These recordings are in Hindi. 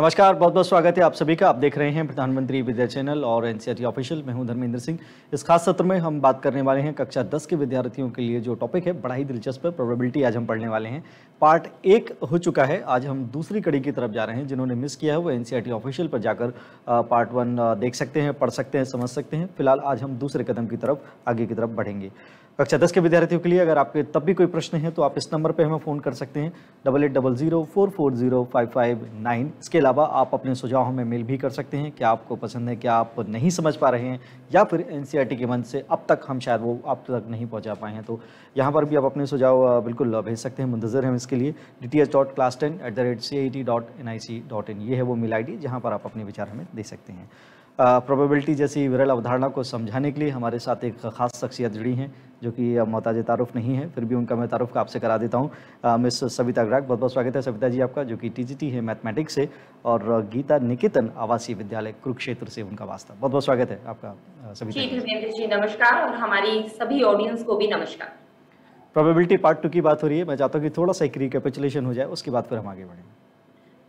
नमस्कार, बहुत बहुत स्वागत है आप सभी का। आप देख रहे हैं प्रधानमंत्री विद्या चैनल और एनसीआरटी ऑफिशियल। मैं हूँ धर्मेंद्र सिंह। इस खास सत्र में हम बात करने वाले हैं कक्षा 10 के विद्यार्थियों के लिए जो टॉपिक है, बड़ा ही दिलचस्प है प्रोबेबिलिटी आज हम पढ़ने वाले हैं। पार्ट एक हो चुका है, आज हम दूसरी कड़ी की तरफ़ जा रहे हैं, जिन्होंने मिस किया है, वो एनसीआरटी ऑफिशियल पर जाकर पार्ट वन देख सकते हैं, पढ़ सकते हैं, समझ सकते हैं। फ़िलहाल आज हम दूसरे कदम की तरफ़, आगे की तरफ़ बढ़ेंगे। कक्षा दस के विद्यार्थियों के लिए अगर आपके तब भी कोई प्रश्न है तो आप इस नंबर पे हमें फ़ोन कर सकते हैं double eight double zero four four zero five five nine इसके अलावा आप अपने सुझाव हमें मेल भी कर सकते हैं, क्या आपको पसंद है, क्या आप नहीं समझ पा रहे हैं, या फिर एन के मंच से अब तक हम शायद वो आप तक नहीं पहुँचा पाए हैं। तो यहाँ पर भी आप अपने सुझाव बिल्कुल भेज सकते हैं, मुंतजर हैं इसके लिए। D T H dot class ten at the rate C I T dot N I C dot in ये है वो मेल आई डी जहाँ पर आप अपने विचार हमें दे सकते हैं। प्रोबेबिलिटी जैसी विरल अवधारणा को समझाने के लिए हमारे साथ एक ख़ास शख्सियत जुड़ी हैं जो कि मोहताज तारुफ नहीं है फिर भी उनका मैं तारुफ आपसे करा देता हूँ। मिस सविता ग्राग बहुत बहुत स्वागत है सविता जी आपका जो कि टीजीटी है मैथमेटिक्स से और गीता निकेतन आवासीय विद्यालय कुरुक्षेत्र से उनका वास्ता। बहुत बहुत स्वागत है आपका सविता जी। नमस्कार और हमारी सभी ऑडियंस को भी नमस्कार। प्रोबेबिलिटी पार्ट टू की बात हो रही है मैं चाहता हूँ कि थोड़ा सा एक रिकेपिचुलेशन हो जाए उसके बाद फिर हम आगे बढ़ेंगे।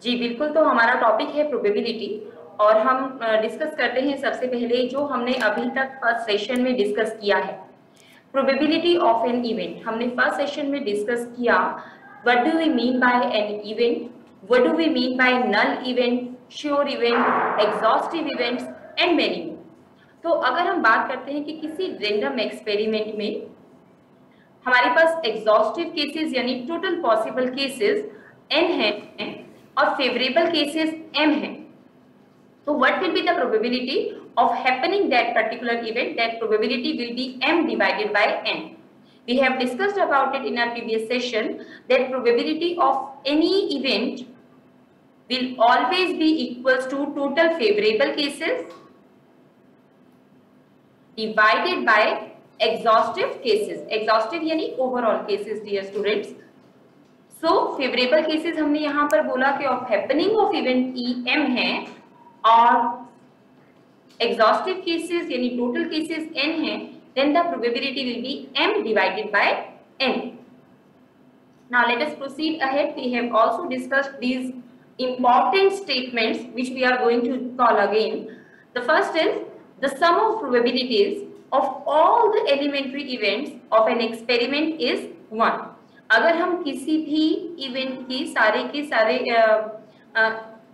जी बिल्कुल तो हमारा टॉपिक है प्रोबेबिलिटी और हम डिस्कस करते हैं सबसे पहले जो हमने अभी तक फ़र्स्ट सेशन में डिस्कस किया है। प्रोबेबिलिटी ऑफ़ एन इवेंट हमने फ़र्स्ट सेशन में डिस्कस किया what do we mean by an event what do we mean by null event sure event exhaustive events and many तो अगर हम बात करते हैं कि किसी रेंडम एक्सपेरिमेंट में हमारे पास एग्जॉस्टिव केसेस यानी टोटल पॉसिबल केसेस एन है और फेवरेबल केसेस एम है So what will be the probability of happening that particular event? That probability will be m divided by n. We have discussed about it in our previous session that probability of any event will always be equals to total favorable cases divided by exhaustive cases. Exhaustive यानी overall cases dear students. So favorable cases हमने यहाँ पर बोला कि of happening of event E M है और एग्जॉस्टिव केसेस यानी टोटल केसेस n है then the probability will be m divided by n now let us proceed ahead we have also discussed these important statements which we are going to call again the first is the sum of probabilities of all the elementary events of an experiment is 1 अगर हम किसी भी इवेंट की सारे के सारे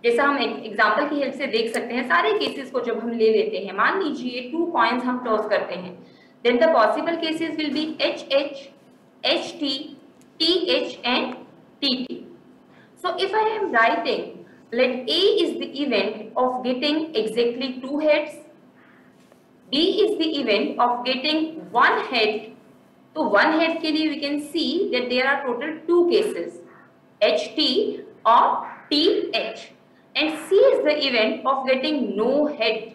जैसा हम एग्ज़ाम्पल की हेल्प से देख सकते हैं, सारे केसेस को जब हम ले लेते हैं, मान लीजिए टू कॉइन्स हम टॉस करते हैं then the possible cases will be H H H T T H and T T so if I am writing let A is the event of getting exactly two heads B is the event of getting one head तो वन हेड के लिए we can see that there are total two cases H T और T H and C is the event of getting no head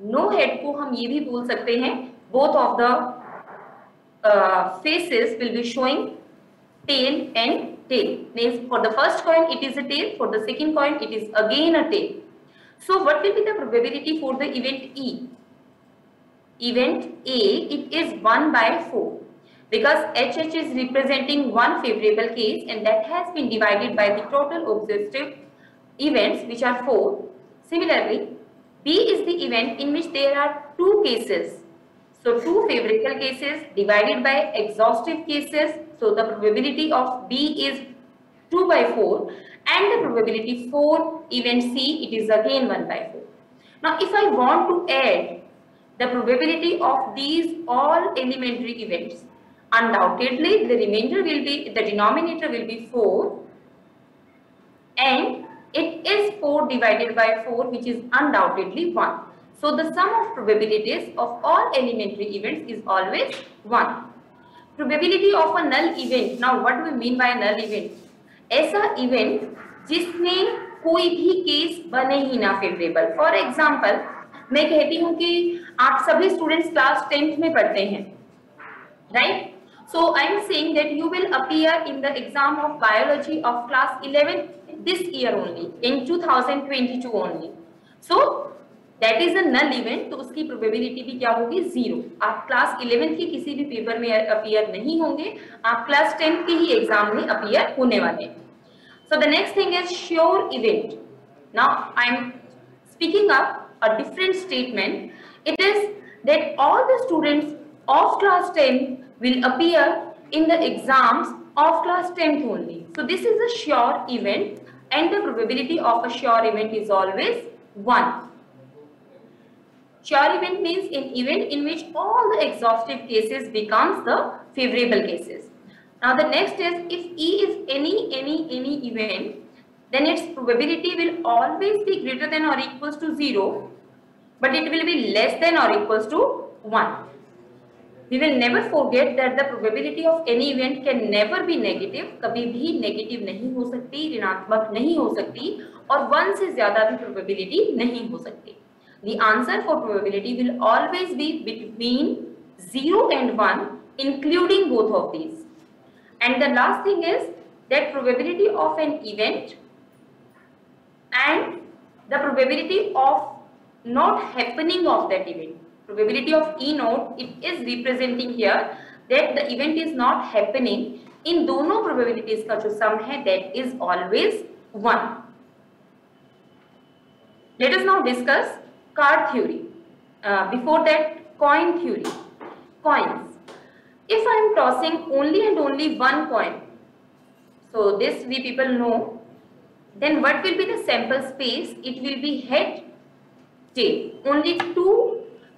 no head को हम ये भी बोल सकते हैं both of the faces will be showing tail and tail means for the first coin it is a tail for the second coin it is again a tail so what will be the probability for the event e event a it is 1 by 4 because hh is representing one favorable case and that has been divided by the total exhaustive events which are four. Similarly, B is the event in which there are two cases. So two favorable cases divided by exhaustive cases. So the probability of B is 2 by 4 and the probability for event C it is again 1 by 4. Now if I want to add the probability of these all elementary events undoubtedly the remainder will be the denominator will be 4 and it is 4 divided by 4 which is undoubtedly 1. So the sum of probabilities of all elementary events is always 1. Probability of a null event. Now what do we mean by a null event? ऐसा event जिसमें कोई भी केस बने ही ना फेवरेबल फॉर एग्जाम्पल मैं कहती हूँ कि आप सभी स्टूडेंट्स क्लास टेंथ में पढ़ते हैं right so i am saying that you will appear in the exam of biology of class 11 This year only in 2022 only so that is a null event तो उसकी प्रोबेबिलिटी भी क्या होगी ज़ीरो आप क्लास इलेवेंथ के किसी भी पेपर में अपियर नहीं होंगे आप क्लास टेंथ के ही एग्ज़ाम में अपियर होने वाले so the next thing is sure event Now I am speaking up a different statement. It is that all the students of class 10 will appear in the exams of class 10 only. So this is a sure event and the probability of a sure event is always 1. Sure event means an event in which all the exhaustive cases becomes the favorable cases. Now the next is if E is any, any, any event, then its probability will always be greater than or equals to 0, but it will be less than or equals to 1. We will never forget that the probability of any event can never be negative. कभी भी negative नहीं हो सकती ऋणात्मक नहीं हो सकती और 1 से ज़्यादा भी probability नहीं हो सकती the answer for probability will always be between 0 and 1 including both of these. And the last thing is that probability of an event and the probability of not happening of that event. Probability of E naught it is representing here that the event is not happening in दोनों probabilities का जो sum है that is always 1. Let us now discuss card theory. Uh, before that, coin theory. Coins. If I am tossing only and only one coin, so this we people know, then what will be the sample space? It will be head, tail. Only two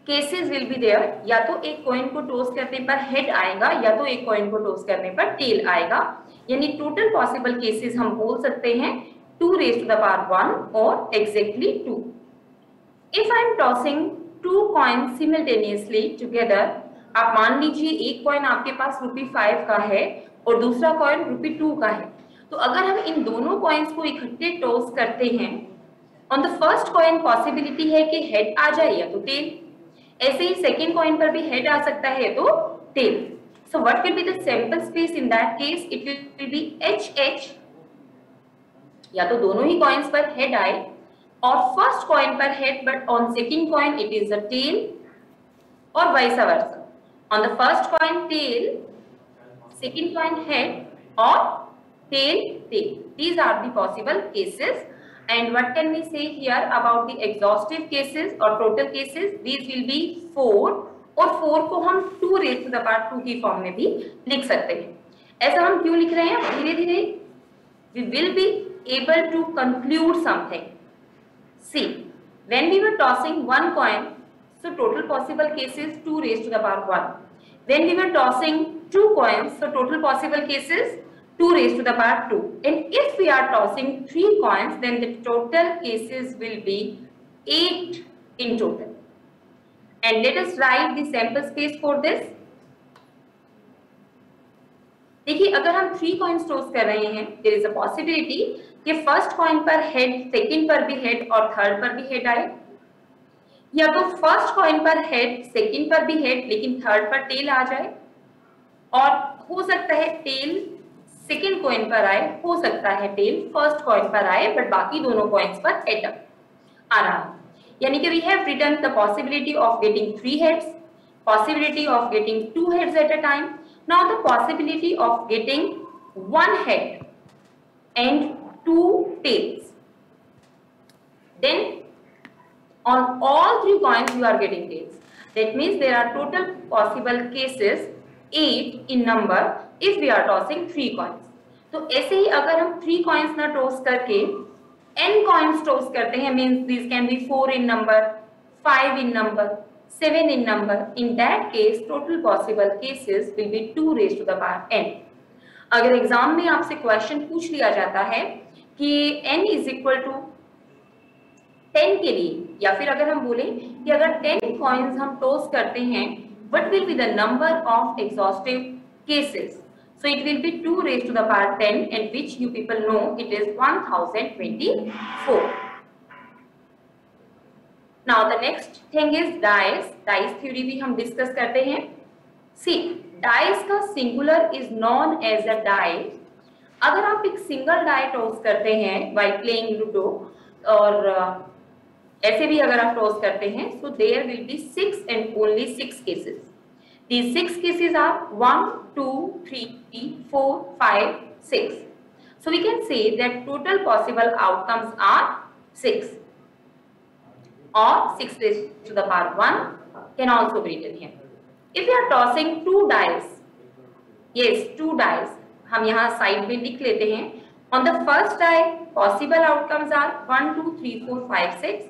cases will be there. या तो एक coin को toss करने पर head आएगा, या तो एक coin को toss करने पर tail आएगा यानी total possible cases हम बोल सकते हैं 2 raised to the power 1 or exactly 2. If I am tossing two coin simultaneously together आप मान लीजिए एक कॉइन आपके पास रुपी फाइव का है और दूसरा कॉइन रुपी टू का है तो अगर हम इन दोनों कॉइन्स को इकट्ठे टॉस करते हैं on the first coin possibility है कि हेड आ जाए या तो टेल ऐसे ही सेकेंड कॉइन पर भी हेड आ सकता है तो tail so what will be the sample space in that case it will be H H या तो दोनों ही कॉइन्स पर हेड आए और फ़र्स्ट कॉइन पर head but on second coin it is a tail और vice versa on the first coin tail second coin head और tail tail these are possible cases and what can we say here about the exhaustive cases or total cases? These will be four और फोर को raise to the power two की फॉर्म में भी लिख सकते हैं ऐसा हम क्यों लिख रहे हैं धीरे धीरे we will be able to conclude something See, when we were tossing one coin, so total possible cases 2 raised to the power 1. When we were tossing two coins, so total possible cases 2 raised to the power 2. And if we are tossing 3 coins, then the total cases will be 8 in total. And let us write the sample space for this. देखिए अगर हम थ्री कॉइन्स टोस कर रहे हैं देर इज़ अ पॉसिबिलिटी कि फ़र्स्ट कॉइन पर हेड सेकंड पर भी हेड और थर्ड पर भी हेड आए या तो फ़र्स्ट कॉइन पर हेड सेकंड पर भी हेड लेकिन थर्ड पर टेल आ जाए और हो सकता है टेल सेकंड कॉइन पर आए, हो सकता है टेल फ़र्स्ट कॉइन पर आए बट बाकी दोनों कॉइन्स पर हेड आ रहा यानी कि we have written the possibility of getting three heads possibility of getting two heads at a time now the possibility of getting one head and two tails. Then, on all three coins you are getting tails. That means there are total possible cases 8 in number if we are tossing three coins तो ऐसे ही अगर हम थ्री कॉइन्स ना टॉस करके एन कॉइन्स टॉस करते हैं means this can be four in number five in number seven in number in that case total possible cases will be two raise to the power N अगर एग्ज़ाम में आपसे क्वेश्चन पूछ लिया जाता है कि N is equal to ten के लिए, या फिर अगर हम बोले कि अगर टेन कॉइन्स हम टॉस करते हैं what will be the number of exhaustive cases so it will be 2 raised to the power 10 and which you people know it is 1024 now the next thing is dice dice theory भी हम discuss करते हैं see dice का singular is known as a die अगर आप एक सिंगल डाई टॉस करते हैं बाई प्लेइंग लूडो और ऐसे भी अगर आप टॉस करते हैं so there will be six and only six cases these six cases are 1 2 3 4 5 6 so we can say that total possible outcomes are 6 or 6 raised to the power 1 can also be written here. If we are tossing two dice, yes, two dice, हम यहाँ साइड में लिख लेते हैं On the first die, possible outcomes are 1, 2, 3, 4, 5, 6.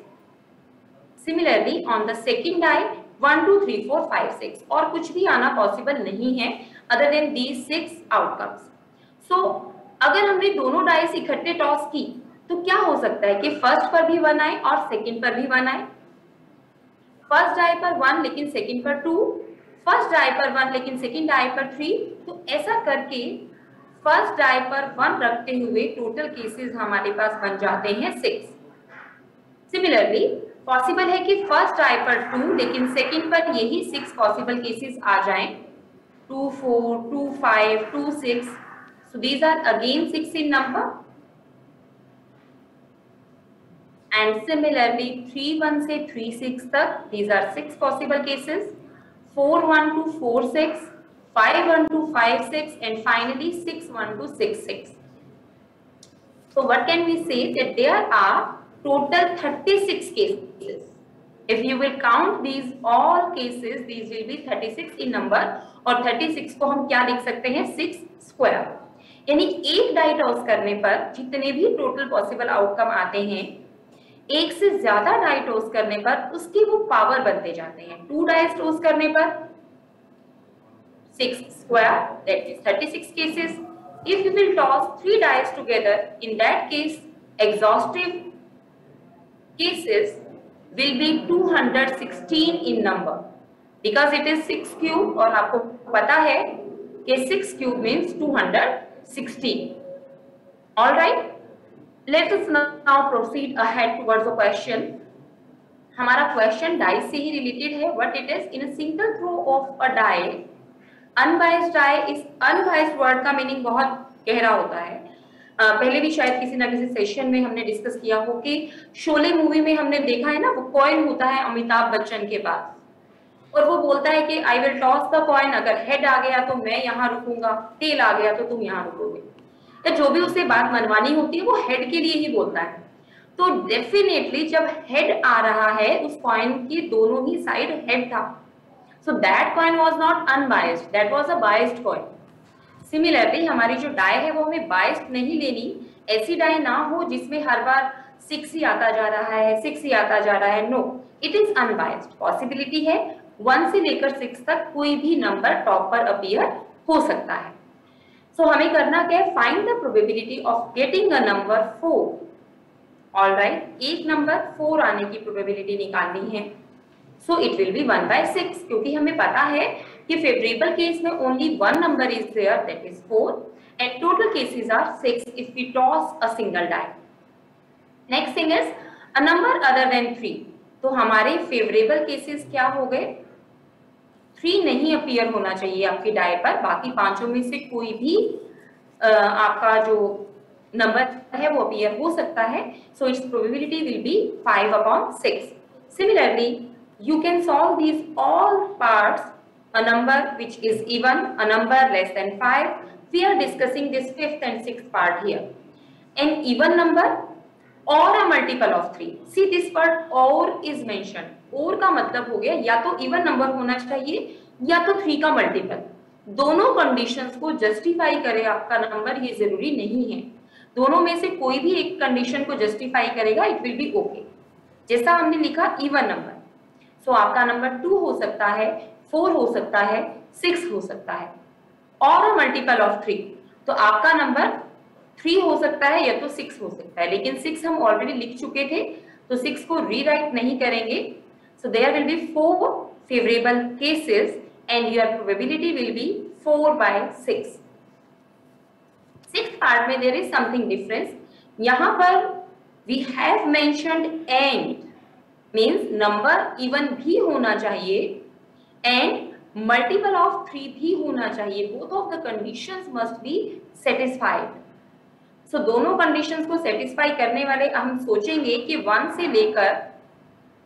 Similarly, on the second die, 1, 2, 3, 4, 5, 6. और कुछ भी आना पॉसिबल नहीं है other than these six outcomes. So, अगर हमने दोनों डाइस इकट्ठे टॉस की तो क्या हो सकता है कि फ़र्स्ट पर भी वन आए और सेकंड पर भी वन आए फ़र्स्ट डाई पर वन लेकिन सेकंड पर टू फ़र्स्ट डाई पर वन लेकिन सेकंड डाई पर थ्री तो ऐसा करके फ़र्स्ट डाई पर वन रखते हुए टोटल केसेस हमारे पास बन जाते हैं सिक्स सिमिलरली पॉसिबल है कि फ़र्स्ट आई पर टू लेकिन सेकंड पर यही सिक्स पॉसिबल केसेस आ जाएँ। Two four two five two six so these are again six in number and similarly three one से थ्री सिक्स तक these are six possible cases four one two four six five one two five six and finally six one two six six so what can we see that there are total 36 cases. If you will count these all cases, these will be 36 in number और 36 को हम क्या लिख सकते हैं 6 square. यानी एक डाई टॉस करने पर जितने भी टोटल पॉसिबल आउटकम आते हैं एक से ज़्यादा डाई टॉस करने पर उसके वो पावर बनते जाते हैं टू डाइस टॉस करने पर six square that is 36 cases if you will toss three dice together in that case exhaustive cases will be 216 in number because it is 6 cube और आपको पता है कि 6 cube means 200 16. All right. Let us now proceed ahead towards the question. Question die से ही रिलेटेड है what it is in a single throw of a die unbiased die इस अनबाइस्ड वर्ड का मीनिंग बहुत गहरा होता है uh, पहले भी शायद किसी ना किसी सेशन में हमने डिस्कस किया हो कि शोले मूवी में हमने देखा है ना, वो कॉइन होता है अमिताभ बच्चन के पास। और वो बोलता है कि I will toss the coin अगर हेड आ गया तो मैं यहाँ रुकूँगा टेल आ गया तो तुम यहाँ रुकोगे। या जो भी उसे बात मनवानी होती है, वो हेड के लिए ही बोलता है। तो डेफिनेटली जब हेड आ रहा है, उस कॉइन की दोनों ही साइड हेड था। So that coin was not unbiased that was a biased coin similarly हमारी जो डाय है वो हमें बायस्ड नहीं लेनी। ऐसी डाय ना हो जिसमें हर बार सिक्स ही आता जा रहा है सिक्स ही आता जा रहा है। No it is unbiased possibility है वन से लेकर सिक्स तक कोई भी नंबर टॉप पर अपियर हो सकता है। सो so, हमें करना क्या है? Find the probability of getting a number four all right एक नंबर फोर आने की प्रोबेबिलिटी निकालनी है। So it will be one by six क्योंकि हमें पता है कि फेवरेबल केस में only one number is there that is four and total cases are six if we toss a single die next thing is a number other than three तो हमारे फेवरेबल केसेस क्या हो गए? थ्री नहीं अपियर होना चाहिए आपकी डाय पर बाकी पाँचों में से कोई भी आ, आपका जो नंबर है वो अपियर हो सकता है। So its probability will be five upon six similarly you can solve these all parts a number which is even a number less than 5 we are discussing this fifth and sixth part here an even number or a multiple of 3 see this word or is mentioned और का मतलब हो गया या तो इवन नंबर होना चाहिए या तो थ्री का मल्टीपल दोनों कंडीशंस को जस्टिफाई करे आपका नंबर ये ज़रूरी नहीं है दोनों में से कोई भी एक कंडीशन को जस्टिफाई करेगा इट विल बी ओके जैसा हमने लिखा इवन नंबर सो आपका नंबर टू हो सकता है फोर हो सकता है, सिक्स हो सकता है और मल्टीपल ऑफ़ थ्री तो आपका नंबर थ्री हो सकता है या तो सिक्स हो सकता है, लेकिन सिक्स हम ऑलरेडी लिख चुके थे तो सिक्स को रीराइट नहीं करेंगे. So there will be four favourable cases and your probability will be four by six six part में देर इज़ समथिंग डिफरेंस यहाँ पर we have mentioned and means number even भी होना चाहिए and multiple of 3 भी होना चाहिए. Both of the conditions must be satisfied. So दोनों conditions को satisfy करने वाले हम सोचेंगे कि 1 से लेकर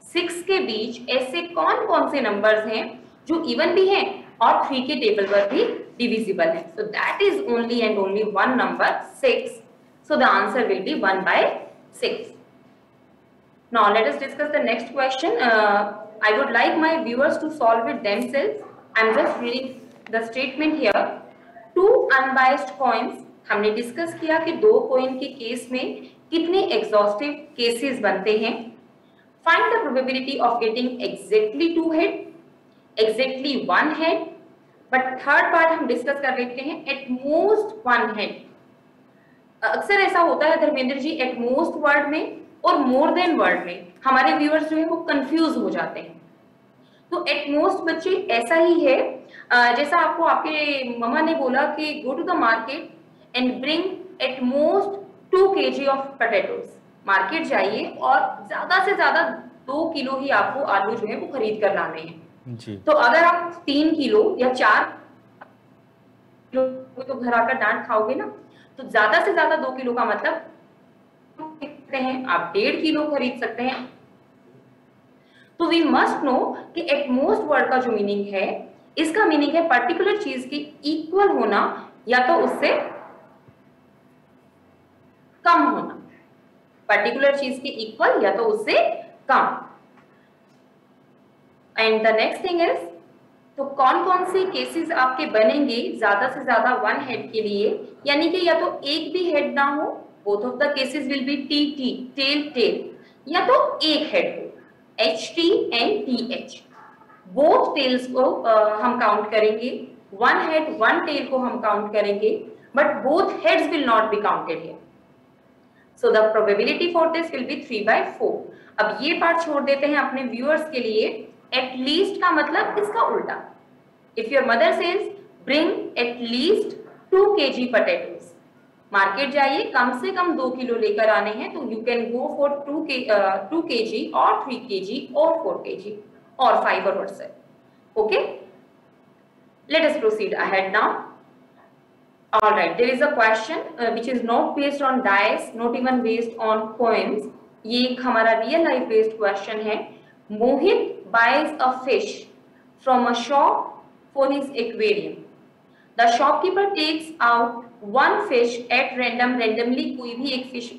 सिक्स के बीच ऐसे कौन कौन से नंबर्स हैं जो इवन भी हैं और थ्री के टेबल पर भी डिविजिबल है so that is only and only one number six so the answer will be one by six Now let us discuss the next question. Uh, I would like my viewers to solve it themselves. I'm just reading the statement here. Two unbiased coins. हमने डिस्कस किया कि दो कॉइन के केस में कितने एग्जॉस्टिव केसेस बनते हैं find the probability of getting exactly two head exactly one head but third part हम डिस्कस कर लेते हैं एट मोस्ट वन हेड अक्सर ऐसा होता है Dharmendra ji at most word में और मोर देन वर्ड में हमारे व्यूअर्स जो है वो कंफ्यूज हो जाते हैं। तो एट मोस्ट बच्चे ऐसा ही है। जैसा आपको आपके ममा ने बोला कि go to the market and bring at most two K G of potatoes market जाइए और ज़्यादा से ज़्यादा दो किलो ही आपको आलू जो है वो खरीद कर लाने हैं। जी। तो अगर आप तीन किलो या चार किलो तो घर आकर डांट खाओगे ना? तो ज़्यादा से ज़्यादा दो किलो का मतलब सकते हैं, आप डेढ़ किलो खरीद सकते हैं। तो वी मस्ट नो कि एट मोस्ट वर्ड का जो मीनिंग है, इसका मीनिंग है पर्टिकुलर चीज़ की इक्वल होना या तो उससे कम होना। पर्टिकुलर चीज़ के इक्वल या तो उससे कम। And the next thing is तो कौन कौन से केसेस आपके बनेंगे ज़्यादा से ज़्यादा वन हेड के लिए? यानी कि या तो एक भी हेड ना हो both of the cases will be tt tail tail. या तो एक हेड हो H T and T H both tails को हम काउंट करेंगे. वन हेड वन टेल को हम काउंट करेंगे but both heads will not be counted here so the probability for this will be three by four अब ये पार्ट छोड़ देते हैं अपने व्यूअर्स के लिए. एट लीस्ट का मतलब इसका उल्टा. If your mother says bring at least two K G potatoes market जाइए कम से कम दो किलो लेकर आने हैं तो you can go for two K two K G और थ्री के जी और फोर के जी और फाइव और वर्सेट okay let us proceed ahead now. All right there is a question uh, which is not based on dice not even based on coins. ये एक हमारा रियल लाइफ बेस्ड क्वेश्चन है. Mohit buys a fish from a shop for his aquarium the shopkeeper takes out one fish at random randomly कोई भी एक फ़िश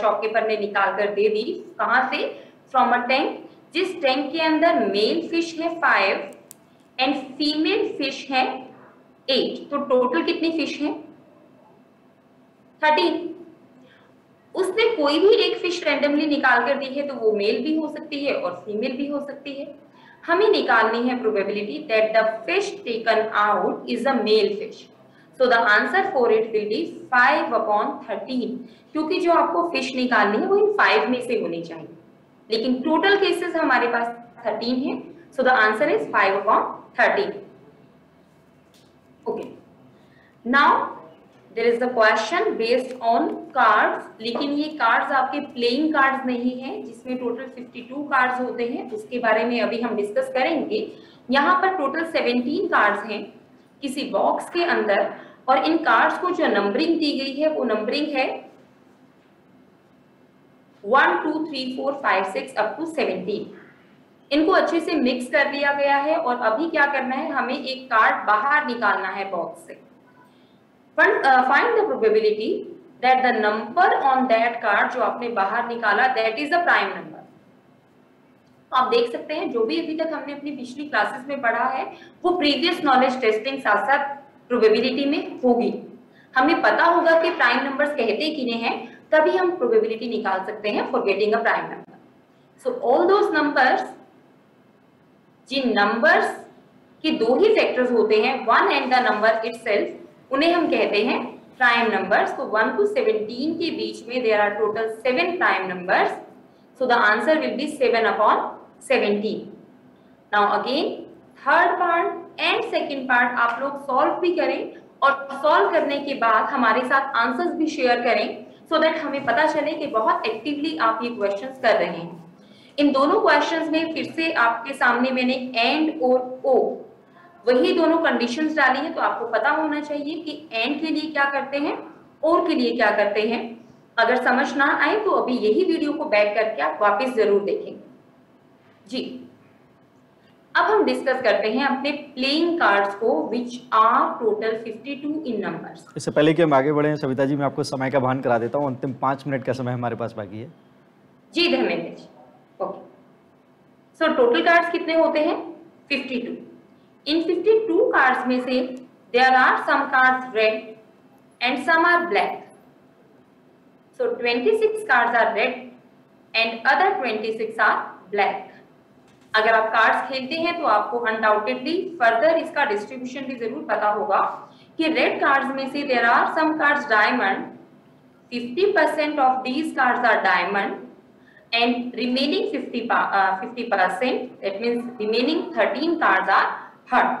शॉपकीपर ने निकाल कर दे दी कहा से? फ्रॉम अ टैंक जिस टैंक के अंदर मेल फ़िश है फाइव एंड फीमेल फ़िश है एट तो टोटल कितनी फ़िश है? थर्टीन उसने कोई भी एक फ़िश रेंडमली निकाल कर दी है तो वो मेल भी हो सकती है और फीमेल भी हो सकती है। हमें निकालनी है probability that the fish taken out is a male fish so the answer for it will be five upon thirteen क्योंकि जो आपको फ़िश निकालनी है, वो इन फाइव में से होनी चाहिए। लेकिन टोटल केसेस हमारे पास थर्टीन है। So the answer is five upon thirteen okay now there is the question based on cards लेकिन ये कार्ड्स आपके प्लेइंग कार्ड्स नहीं है, जिसमें टोटल 52 कार्ड्स होते हैं। उसके बारे में अभी हम डिस्कस करेंगे। यहाँ पर टोटल 17 कार्ड्स हैं। किसी बॉक्स के अंदर और इन कार्ड्स को जो नंबरिंग दी गई है, वो नंबरिंग है one two three four five six up to seventeen इनको अच्छे से मिक्स कर दिया गया है और अभी क्या करना है, हमें एक कार्ड बाहर निकालना है बॉक्स से। Find the probability that the number on that card जो आपने बाहर निकाला that is a prime number आप देख सकते हैं, जो भी अभी तक हमने अपनी पिछली क्लासेस में पढ़ा है, वो प्रीवियस नॉलेज टेस्टिंग साथ साथ प्रोबेबिलिटी में होगी। हमें पता होगा कि प्राइम नंबर्स कहते किन्हें हैं, तभी हम प्रोबेबिलिटी निकाल सकते हैं for getting a prime number so all those numbers Jin numbers के दो ही फैक्टर्स होते हैं one and the number itself उन्हें हम कहते हैं प्राइम नंबर्स तो वन टू सेवनटीन के बीच में there are total seven prime numbers so the answer will be seven upon seventeen now again third part and second part आप लोग सॉल्व भी करें और सॉल्व करने के बाद हमारे साथ आंसर्स भी शेयर करें सो so दैट हमें पता चले कि बहुत एक्टिवली आप ये क्वेश्चंस कर रहे हैं। इन दोनों क्वेश्चंस में फिर से आपके सामने मैंने एंड और ओ वही दोनों कंडीशंस डाली हैं तो आपको पता होना चाहिए कि एंड के लिए क्या करते हैं, और के लिए क्या करते हैं। अगर समझ ना आए तो अभी यही वीडियो को बैक करके आप वापस ज़रूर देखेंगे जी। अब हम डिस्कस करते हैं अपने प्लेइंग कार्ड्स को which are total 52 in numbers इससे पहले कि हम आगे बढ़े सविता जी मैं आपको समय का भान करा देता हूँ। अंतिम पाँच मिनट का समय हमारे पास बाकी है। जी Dharmendra ji. Okay so total cards कितने होते हैं? 52 इन 52 कार्ड्स में से there are some cards red and some are black so 26 cards are red and other 26 are black अगर आप कार्ड्स खेलते हैं तो आपको अनडाउटेडली फर्दर इसका डिस्ट्रीब्यूशन भी ज़रूर पता होगा कि रेड कार्ड्स में से there are some cards diamond 50% of these cards are diamond and remaining 50 uh, 50 percent that means remaining 13 cards are heart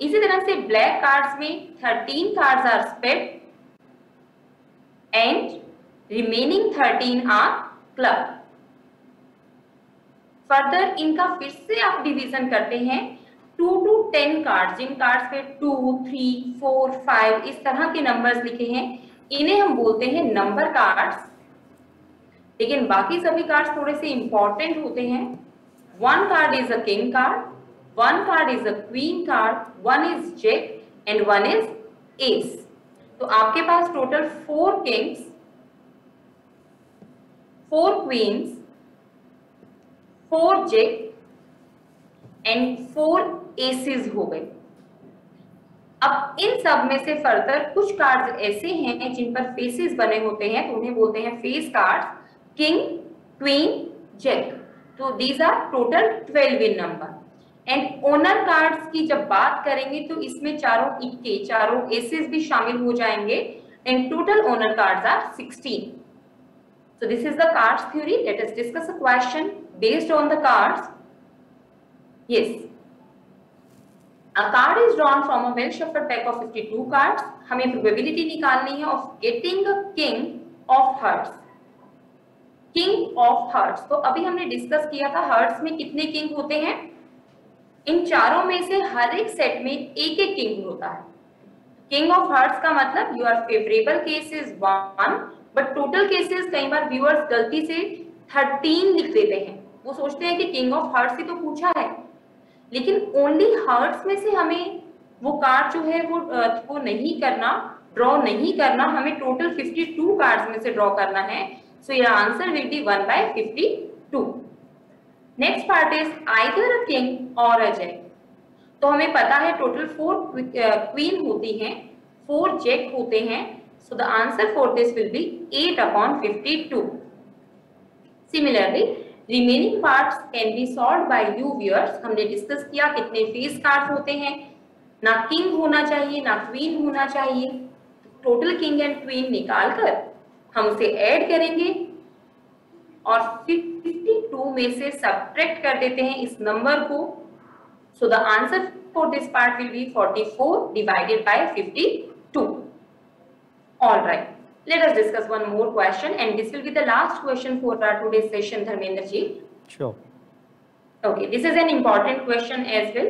इसी तरह से ब्लैक कार्ड्स में 13 cards are spade and remaining 13 are club further इनका फिर से आप डिवीज़न करते हैं। टू टू टेन कार्ड जिन कार्ड्स पे टू थ्री फोर फाइव इस तरह के नंबर्स लिखे हैं, इन्हें हम बोलते हैं नंबर कार्ड्स लेकिन बाकी सभी कार्ड्स थोड़े से इंपॉर्टेंट होते हैं। One card is a king card one card is a queen card one is jack and one is ace तो आपके पास total four kings four queens four jack and four aces हो गए। अब इन सब में से फर्दर कुछ कार्ड्स ऐसे हैं जिन पर फेसेस बने होते हैं तो उन्हें बोलते हैं face cards, king, queen jack तो these are total twelve in number and honour cards की जब बात करेंगे तो इसमें चारों इक्के, चारों एसेस भी शामिल हो जाएँगे। And total honour cards are 16 so this is the cards theory let us discuss a question based on the cards yes A card is drawn from a well shuffled pack of 52 cards. हमें probability निकालनी है of getting a king of hearts. King of hearts. तो अभी हमने डिस्कस किया था hearts में कितने king होते हैं इन चारों में से हर एक सेट में एक एक किंग होता है किंग ऑफ़ हार्ट्स का मतलब your favourable case is one but total cases कई बार व्यूअर्स गलती से थर्टीन लिख देते हैं वो सोचते हैं कि किंग ऑफ़ हार्ट्स ही तो पूछा है। लेकिन ओनली हर्ट्स में से हमें वो कार्ड जो है वो वो नहीं करना ड्रॉ नहीं करना, हमें टोटल 52 कार्ड्स में से ड्रॉ करना है। So your answer will be 1 by 52 next part is either a king और अ जैक तो हमें पता है टोटल फोर क्वीन होती हैं फोर जेक होते हैं। So the answer for this will be 8 upon 52 similarly remaining parts can be solve by you viewers हमने डिस्कस किया कितने फेस कार्ड्स होते हैं। ना किंग होना चाहिए, ना क्वीन होना चाहिए। टोटल किंग एंड क्वीन निकाल कर हम उसे ऐड करेंगे और 52 में से सब्ट्रैक्ट कर देते हैं इस नंबर को। So the answer for this part will be 44 divided by 52 all right Let us discuss one more question and this will be the last question for our today's session, Dharmendra ji. Sure. Okay, this is an important question as well.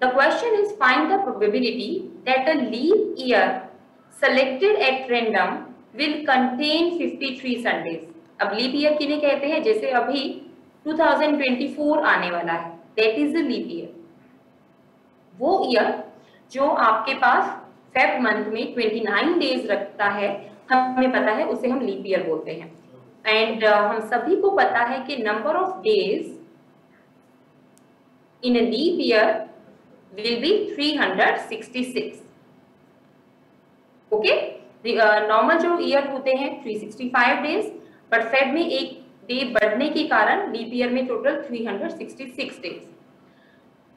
The question is find the probability that a leap year selected at random will contain 53 Sundays. अब लीप ईयर किन्हें कहते हैं जैसे अभी 2024 आने वाला है that is the leap year वो ईयर जो आपके पास फेब मंथ में 29 डेज़ रखता है हमें पता है उसे हम लीप ईयर बोलते हैं। एंड uh, हम सभी को पता है कि number of days in a leap year will be 366 okay normal जो ईयर होते हैं 365 डेज़ बट फेब में एक डे बढ़ने के कारण लीप ईयर में टोटल 366 डेज़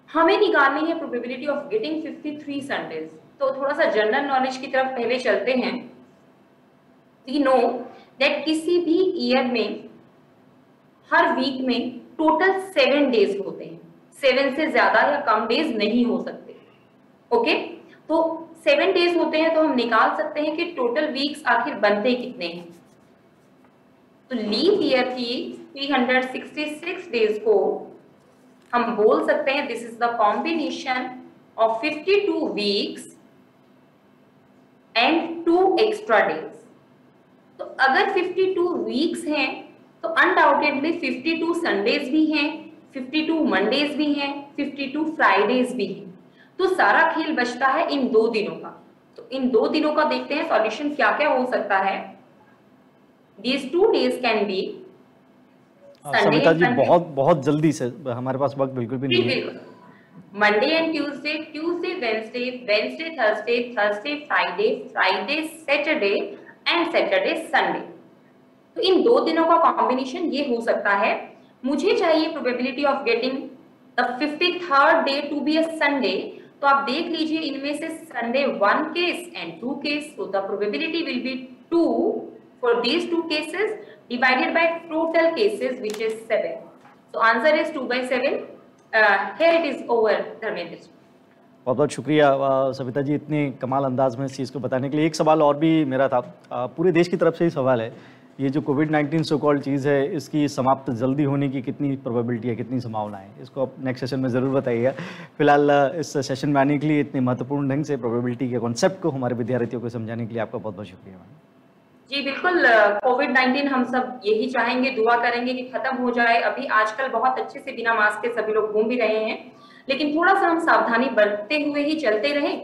हमें निकालनी है प्रोबेबिलिटी ऑफ़ गेटिंग 53 संडेज तो थोड़ा सा जनरल नॉलेज की तरफ़ पहले चलते हैं। वी नो दैट किसी भी ईयर में, हर वीक में टोटल सेवन डेज़ होते हैं। सेवन से ज़्यादा या कम डेज़ नहीं हो सकते। ओके तो सेवन डेज़ होते हैं तो हम निकाल सकते हैं कि टोटल वीक्स आखिर बनते कितने हैं। तो लीप ईयर की 366 डेज़ को हम बोल सकते हैं this is the combination of 52 weeks and two extra days तो अगर 52 वीक्स हैं तो अनडाउटेडली 52 संडेज भी हैं 52 मंडेज भी हैं 52 फ्राइडेज भी हैं। तो सारा खेल बचता है इन दो दिनों का। तो इन दो दिनों का देखते हैं सॉल्यूशन क्या क्या हो सकता है। These two days can be जी बहुत बहुत जल्दी से हमारे पास वक्त बिल्कुल भी नहीं है। Monday and Tuesday Tuesday Wednesday Wednesday Thursday Thursday Friday Friday Saturday and Saturday Sunday तो इन दो दिनों का कॉम्बिनेशन ये हो सकता है। मुझे चाहिए probability of getting the fifty third day to be a तो आप देख लीजिए, इनमें से Sunday one case and two case तो the probability will be two for these two cases divided by total cases which is seven so answer is two by seven here it is over Dharmendra ji बहुत बहुत शुक्रिया सविता जी, इतने कमाल अंदाज में इस चीज़ को बताने के लिए। एक सवाल और भी मेरा था। पूरे देश की तरफ़ से ही सवाल है, ये जो कोविड नाइन्टीन सो कॉल्ड चीज़ है, इसकी समाप्त जल्दी होने की कितनी प्रोबेबिलिटी है, कितनी संभावना है? इसको आप नेक्स्ट सेशन में ज़रूर बताइएगा। फ़िलहाल इस सेशन में आने के लिए इतने महत्वपूर्ण ढंग से प्रोबेबिलिटी के कॉन्सेप्ट को हमारे विद्यार्थियों को समझाने के लिए आपका बहुत बहुत शुक्रिया, मैम। जी, बिल्कुल कोविड नाइन्टीन हम सब यही चाहेंगे, दुआ करेंगे कि खत्म हो जाए। अभी आजकल बहुत अच्छे से बिना मास्क के सभी लोग घूम भी रहे हैं। लेकिन थोड़ा सा हम सावधानी बरतते हुए ही चलते रहे।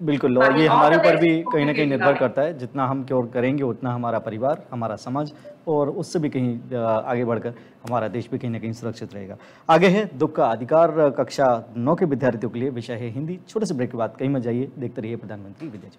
बिल्कुल और ये हमारे ऊपर भी कहीं ना कहीं निर्भर करता है। जितना हम क्योर करेंगे उतना हमारा परिवार हमारा समाज और उससे भी कहीं आगे बढ़कर हमारा देश भी कहीं ना कहीं सुरक्षित रहेगा। आगे है दुख का अधिकार कक्षा नौ के विद्यार्थियों के लिए। विषय है हिंदी। छोटे से ब्रेक के बाद कहीं मत जाइए। देखते रहिए प्रधानमंत्री विद्या